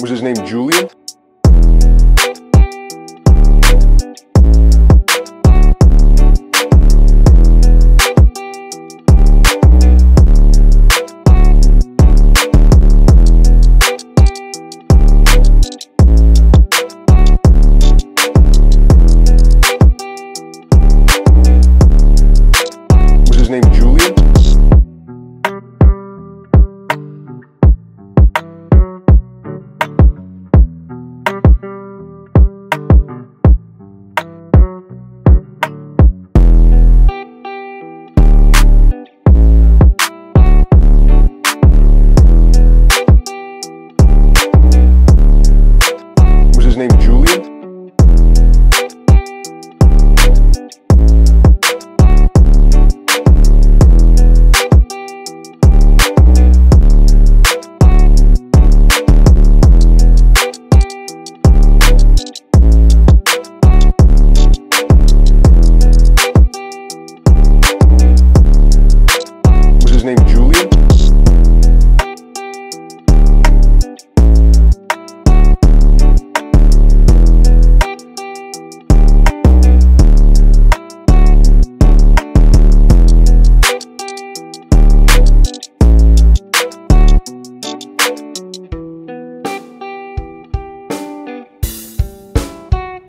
Was his name Julian? Was his name Julian? named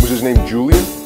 Was his name Julian?